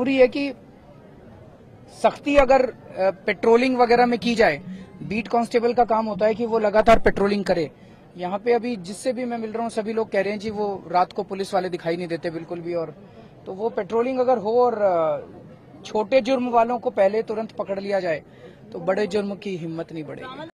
ज़रूरी है कि सख्ती अगर पेट्रोलिंग वगैरह में की जाए, बीट कांस्टेबल का काम होता है कि वो लगातार पेट्रोलिंग करे। यहाँ पे अभी जिससे भी मैं मिल रहा हूँ, सभी लोग कह रहे हैं जी, वो रात को पुलिस वाले दिखाई नहीं देते बिल्कुल भी और तो वो पेट्रोलिंग अगर हो और छोटे जुर्म वालों को पहले तुरंत पकड़ लिया जाए तो बड़े जुर्म की हिम्मत नहीं बढ़ेगी।